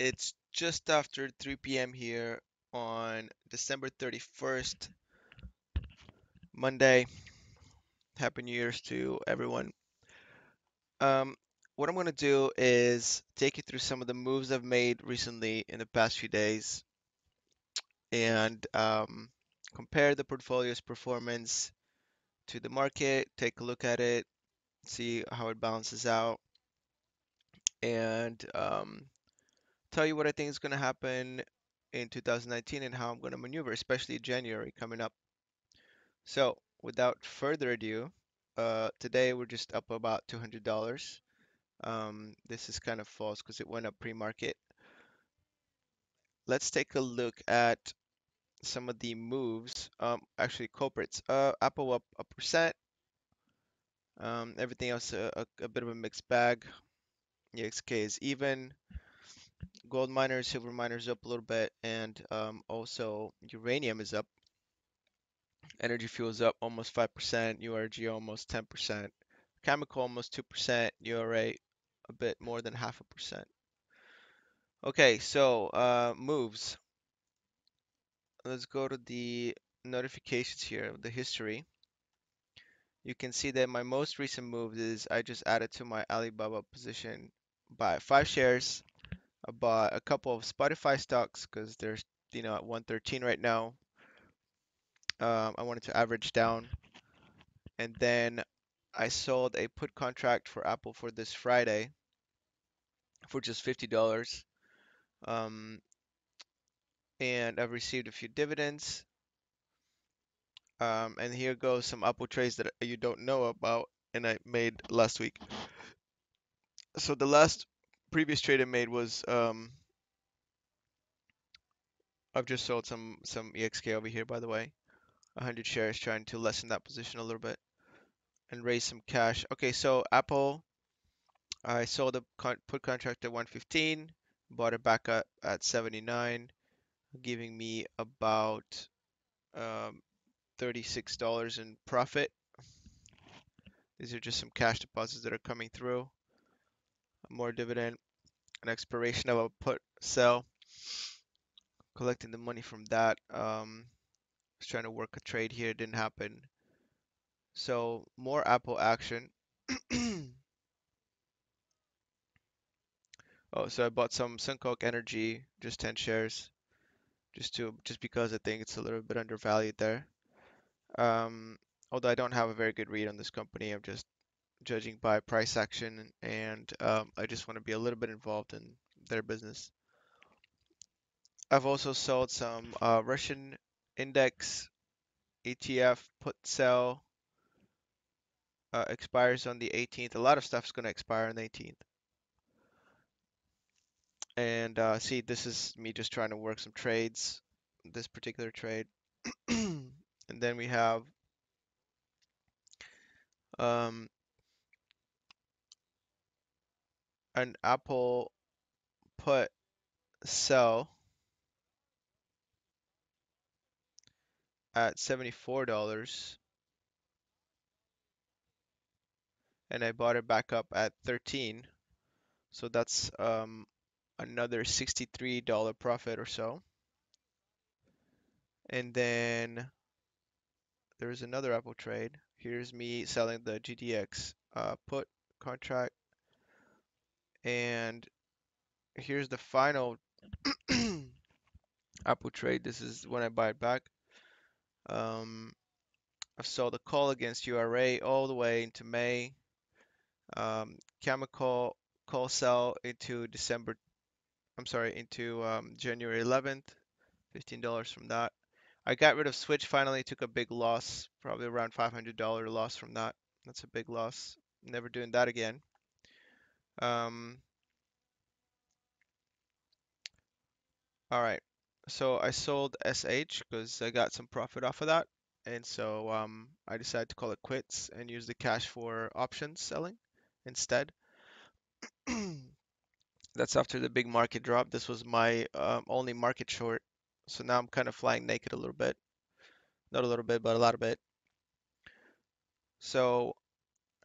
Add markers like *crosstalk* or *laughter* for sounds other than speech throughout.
It's just after 3 p.m. here on December 31st, Monday. Happy New Year's to everyone. Um, what I'm going to do is take you through some of the moves I've made recently in the past few days and um, compare the portfolio's performance to the market, take a look at it, see how it balances out, and um, tell you what I think is going to happen in 2019 and how I'm going to maneuver, especially January coming up. So, without further ado, uh, today we're just up about $200. Um, this is kind of false because it went up pre-market. Let's take a look at some of the moves. Um, actually, culprits. Uh, Apple up a percent. Um, everything else a, a, a bit of a mixed bag. EXK is even. Gold miners, silver miners up a little bit, and um, also uranium is up. Energy fuels up almost 5%, URG almost 10%, Cameco almost 2%, URA a bit more than half a percent. Okay, so uh, moves. Let's go to the notifications here, the history. You can see that my most recent move is I just added to my Alibaba position by five shares. I bought a couple of Spotify stocks because they're you know at 113 right now. Um, I wanted to average down, and then I sold a put contract for Apple for this Friday for just $50. Um, and I've received a few dividends. Um, and here goes some Apple trades that you don't know about and I made last week. So the last previous trade I made was um, I've just sold some some EXK over here by the way. 100 shares trying to lessen that position a little bit and raise some cash. Okay, so Apple I sold a con put contract at 115, bought it back up at 79, giving me about um, $36 in profit. These are just some cash deposits that are coming through. More dividend, an expiration of a put sell, collecting the money from that. Um, was trying to work a trade here, didn't happen. So more Apple action. *clears throat* Oh, so I bought some SunCoke Energy, just 10 shares, just to just because I think it's a little bit undervalued there. Um, although I don't have a very good read on this company, I'm just judging by price action, and um, I just want to be a little bit involved in their business. I've also sold some uh, Russian index ETF put sell. Uh, expires on the 18th. A lot of stuff's going to expire on the 18th. And uh, see, this is me just trying to work some trades, this particular trade. *clears throat* and then we have um, an Apple put sell at $74 and I bought it back up at 13 so that's um, another $63 profit or so. And then there's another Apple trade. Here's me selling the GDX uh, put contract. And here's the final *clears throat* Apple trade. This is when I buy it back. Um, sold a call against URA all the way into May. Um, Cameco call sell into December I'm sorry, into um, January 11th, $15 from that. I got rid of Switch finally, took a big loss, probably around $500 loss from that. That's a big loss. Never doing that again. Um, all right, so I sold SH because I got some profit off of that. And so um, I decided to call it quits and use the cash for options selling instead. *clears throat* That's after the big market drop. This was my um, only market short. So now I'm kind of flying naked a little bit. Not a little bit, but a lot of bit. So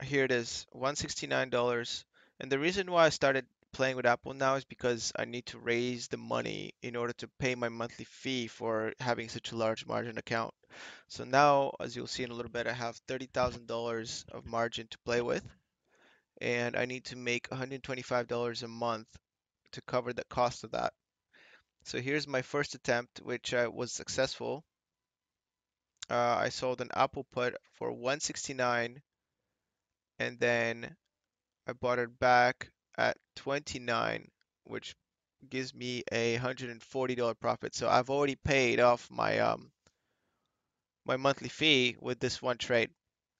here it is, $169. And the reason why I started playing with Apple now is because I need to raise the money in order to pay my monthly fee for having such a large margin account. So now, as you'll see in a little bit, I have $30,000 of margin to play with, and I need to make $125 a month to cover the cost of that. So here's my first attempt, which I was successful. Uh, I sold an Apple put for 169 and then I bought it back at 29, which gives me a $140 profit. So I've already paid off my um my monthly fee with this one trade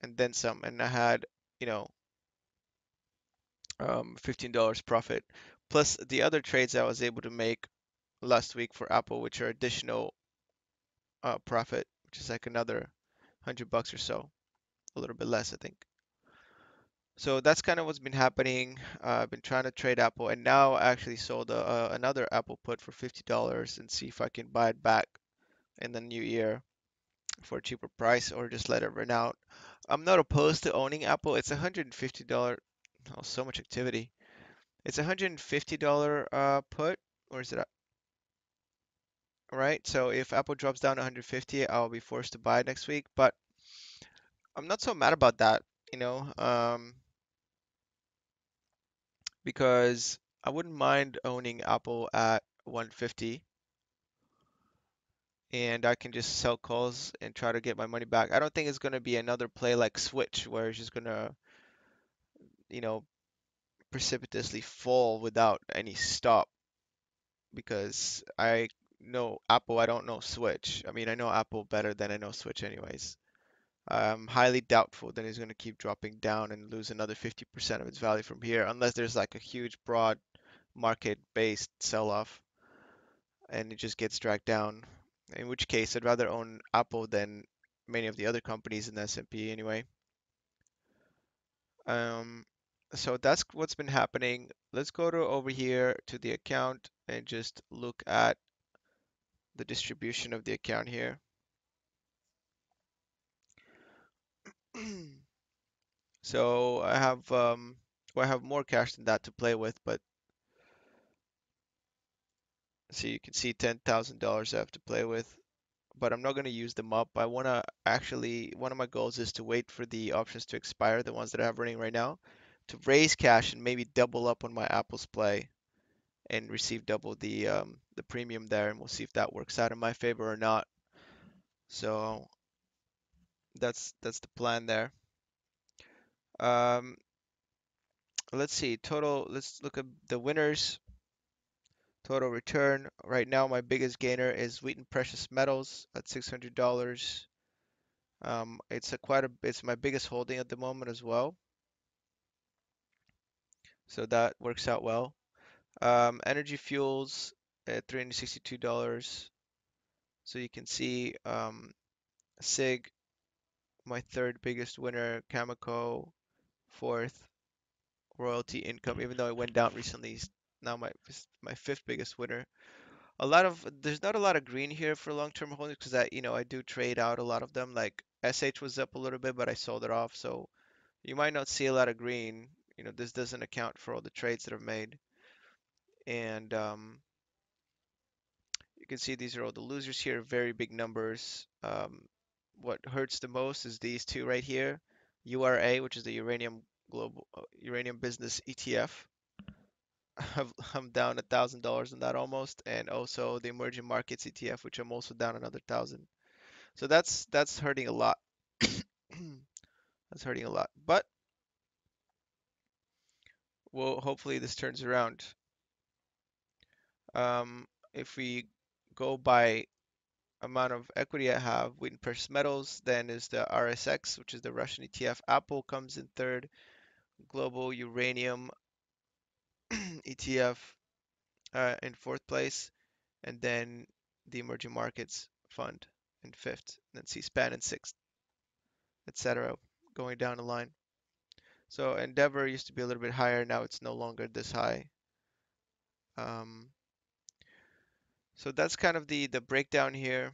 and then some and I had, you know, um $15 profit plus the other trades I was able to make last week for Apple which are additional uh, profit, which is like another 100 bucks or so, a little bit less I think. So that's kind of what's been happening. Uh, I've been trying to trade Apple, and now I actually sold a, a, another Apple put for $50 and see if I can buy it back in the new year for a cheaper price or just let it run out. I'm not opposed to owning Apple. It's $150. Oh, so much activity. It's $150 uh, put, or is it? Right. So if Apple drops down 150, I'll be forced to buy next week. But I'm not so mad about that. You know, um, because I wouldn't mind owning Apple at 150 and I can just sell calls and try to get my money back. I don't think it's going to be another play like Switch where it's just going to, you know, precipitously fall without any stop because I know Apple, I don't know Switch. I mean, I know Apple better than I know Switch anyways. I'm highly doubtful that it's going to keep dropping down and lose another 50% of its value from here, unless there's like a huge, broad market-based sell-off and it just gets dragged down. In which case, I'd rather own Apple than many of the other companies in the S&P anyway. Um, so that's what's been happening. Let's go to over here to the account and just look at the distribution of the account here. *clears throat* So I have um, well, I have more cash than that to play with, but so you can see $10,000 I have to play with, but I'm not going to use them up. I want to actually, one of my goals is to wait for the options to expire, the ones that I have running right now, to raise cash and maybe double up on my Apple's Play and receive double the um, the premium there, and we'll see if that works out in my favor or not. So that's that's the plan there. Um, let's see, total, let's look at the winners. Total return. Right now, my biggest gainer is Wheaton Precious Metals at $600. Um, it's a quite a, it's my biggest holding at the moment as well. So that works out well. Um, Energy Fuels at $362. So you can see um, SIG, my third biggest winner, Cameco, fourth, royalty income, even though it went down recently, now my my fifth biggest winner. A lot of there's not a lot of green here for long-term holdings because I you know I do trade out a lot of them. Like SH was up a little bit, but I sold it off, so you might not see a lot of green. You know, this doesn't account for all the trades that are made. And um, you can see these are all the losers here, very big numbers. Um, what hurts the most is these two right here, URA, which is the Uranium Global uh, Uranium Business ETF. *laughs* I'm down a thousand dollars on that almost, and also the emerging markets ETF, which I'm also down another thousand. So that's that's hurting a lot. *coughs* that's hurting a lot, but well, hopefully this turns around. Um, if we go by amount of equity I have, Wheaton Precious Metals, then is the RSX, which is the Russian ETF. Apple comes in third. Global Uranium *clears throat* ETF uh, in fourth place, and then the Emerging Markets Fund in fifth, and then C-SPAN in sixth, etc. Going down the line. So Endeavor used to be a little bit higher, now it's no longer this high. Um, so that's kind of the the breakdown here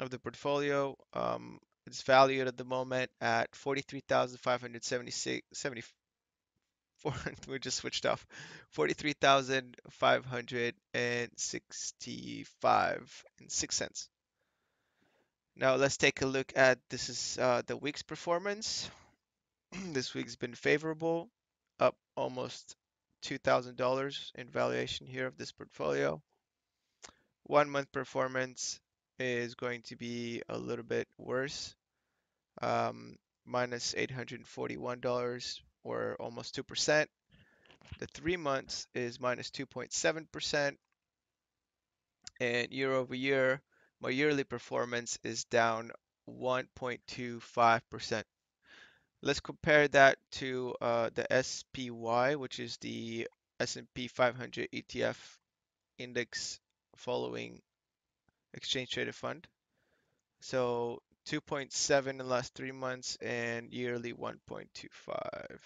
of the portfolio. Um, it's valued at the moment at 43,576 four, *laughs* we just switched off. 43,565 and 6 cents. Now let's take a look at this is uh, the week's performance. *clears throat* this week's been favorable, up almost $2,000 in valuation here of this portfolio. One month performance is going to be a little bit worse, um, minus $841 or almost 2%. The three months is minus 2.7%. And year over year, my yearly performance is down 1.25%. Let's compare that to uh, the SPY, which is the S&P 500 ETF index following exchange traded fund. So 2.7 in the last three months and yearly 1.25.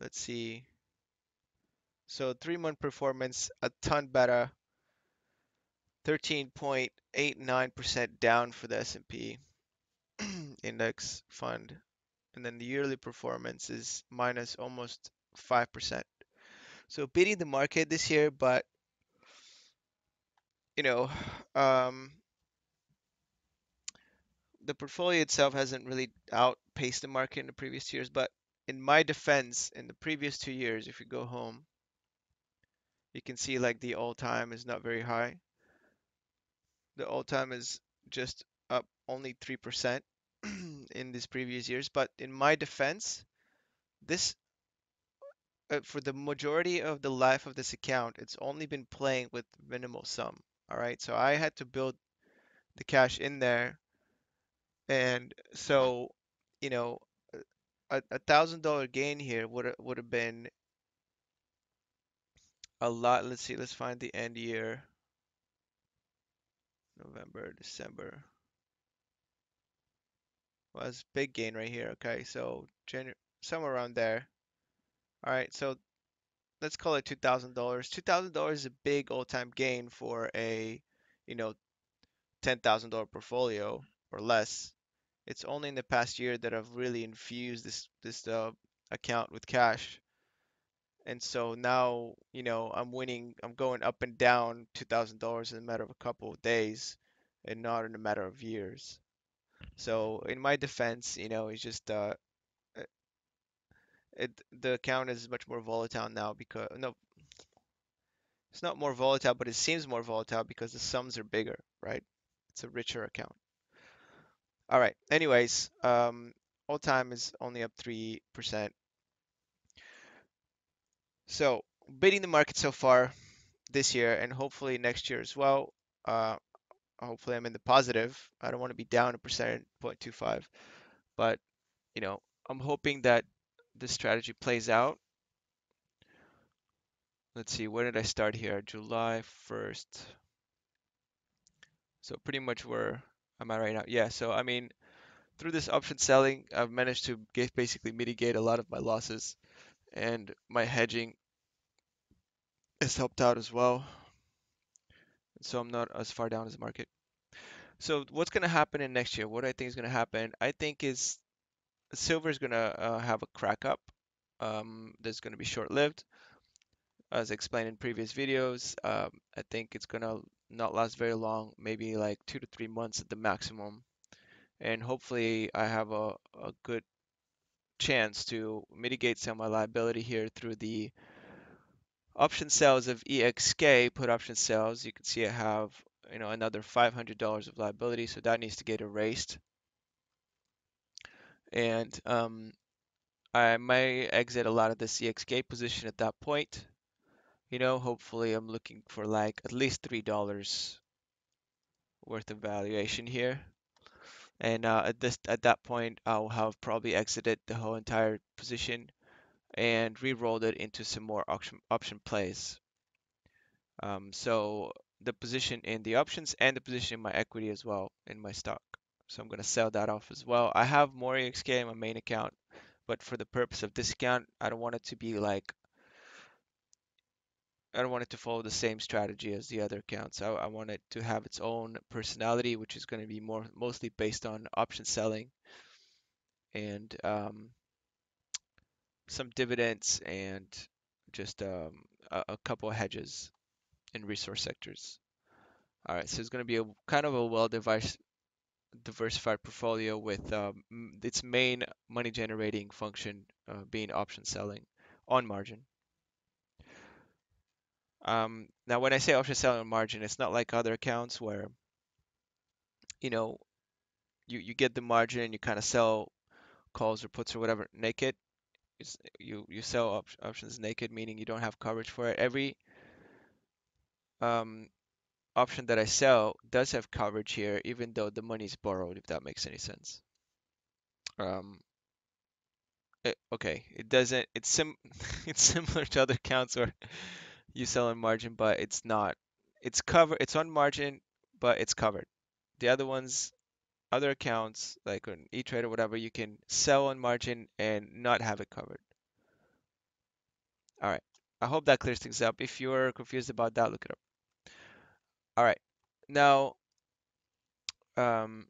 Let's see. So three month performance a ton better. 13.89% down for the S&P *clears throat* index fund. And then the yearly performance is minus almost 5%. So beating the market this year, but you know, um, the portfolio itself hasn't really outpaced the market in the previous years. But in my defense, in the previous two years, if you go home, you can see like the all time is not very high. The all time is just up only 3% *clears throat* in these previous years. But in my defense, this uh, for the majority of the life of this account, it's only been playing with minimal sum. All right, so I had to build the cash in there, and so you know, a, a thousand dollar gain here would would have been a lot. Let's see, let's find the end year. November, December. Was big gain right here. Okay, so January, somewhere around there. All right, so let's call it two thousand dollars. Two thousand dollars is a big all-time gain for a, you know, ten thousand dollar portfolio or less. It's only in the past year that I've really infused this this uh, account with cash, and so now you know I'm winning. I'm going up and down two thousand dollars in a matter of a couple of days, and not in a matter of years. So in my defense, you know, it's just uh, it, the account is much more volatile now because no, it's not more volatile, but it seems more volatile because the sums are bigger, right? It's a richer account. All right. Anyways, um, all time is only up 3%. So beating the market so far this year and hopefully next year as well. Uh, hopefully I'm in the positive. I don't want to be down a percent, 0.25, but you know, I'm hoping that this strategy plays out. Let's see, where did I start here? July 1st. So pretty much where am I right now? Yeah, so I mean, through this option selling, I've managed to get, basically mitigate a lot of my losses and my hedging has helped out as well. So I'm not as far down as the market. So what's going to happen in next year? What do I think is going to happen, I think is silver is going to uh, have a crack up. Um, that's going to be short-lived. As explained in previous videos, um, I think it's going to not last very long, maybe like two to three months at the maximum. And hopefully I have a, a good chance to mitigate some of my liability here through the option sales of EXK put option sales. You can see I have you know another $500 of liability, so that needs to get erased. And um, I may exit a lot of the EXK position at that point. You know, hopefully I'm looking for like at least $3 worth of valuation here. And uh, at this at that point, I'll have probably exited the whole entire position and re-rolled it into some more option option plays. Um, so the position in the options and the position in my equity as well in my stock. So I'm going to sell that off as well. I have more EXK in my main account, but for the purpose of this account, I don't want it to be like, I don't want it to follow the same strategy as the other accounts. I, I want it to have its own personality, which is going to be more mostly based on option selling and um, some dividends and just um, a, a couple of hedges in resource sectors. All right, so it's going to be a kind of a well diversified portfolio with um, its main money generating function uh, being option selling on margin. Um, now, when I say option selling on margin, it's not like other accounts where you know you, you get the margin and you kind of sell calls or puts or whatever naked. It's, you you sell op options naked, meaning you don't have coverage for it. Every um, option that I sell does have coverage here, even though the money is borrowed, if that makes any sense. Um, it, okay, it doesn't. It's sim. *laughs* it's similar to other accounts where you sell on margin, but it's not. It's covered. It's on margin, but it's covered. The other ones, other accounts like on E-Trade or whatever, you can sell on margin and not have it covered. All right. I hope that clears things up. If you're confused about that, look it up. All right. Now, um,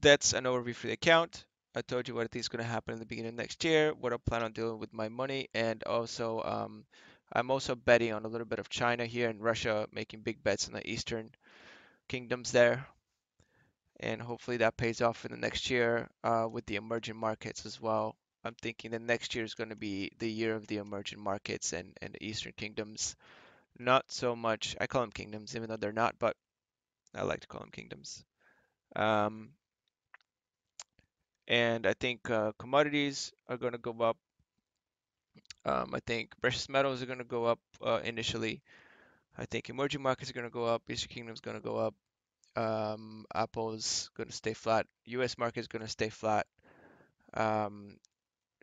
that's an overview for the account. I told you what I think is going to happen in the beginning of next year, what I plan on doing with my money, and also um, I'm also betting on a little bit of China here and Russia, making big bets in the Eastern kingdoms there. And hopefully that pays off in the next year uh, with the emerging markets as well. I'm thinking the next year is going to be the year of the emerging markets and, and the Eastern kingdoms. Not so much, I call them kingdoms, even though they're not, but I like to call them kingdoms. Um, and I think uh, commodities are going to go up. Um, I think precious metals are going to go up uh, initially. I think emerging markets are going to go up. Eastern Kingdom is going to go up. Um, Apple's going to stay flat. U.S. market is going to stay flat. Um,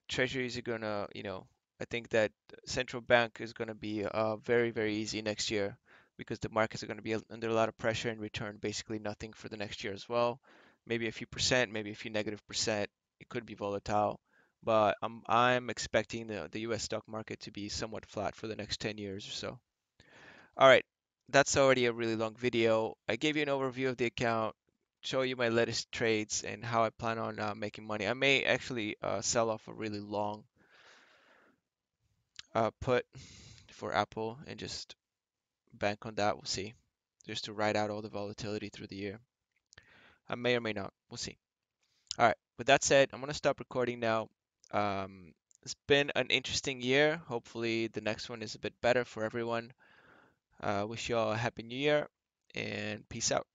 treasuries are going to, you know, I think that central bank is going to be uh, very, very easy next year because the markets are going to be under a lot of pressure and return basically nothing for the next year as well. Maybe a few percent, maybe a few negative percent. It could be volatile, but I'm I'm expecting the the U.S. stock market to be somewhat flat for the next 10 years or so. All right, that's already a really long video. I gave you an overview of the account, show you my latest trades and how I plan on uh, making money. I may actually uh, sell off a really long uh, put for Apple and just bank on that. We'll see. Just to ride out all the volatility through the year. I may or may not. We'll see. All right. With that said, I'm going to stop recording now. Um, it's been an interesting year. Hopefully, the next one is a bit better for everyone. Uh, wish you all a happy new year and peace out.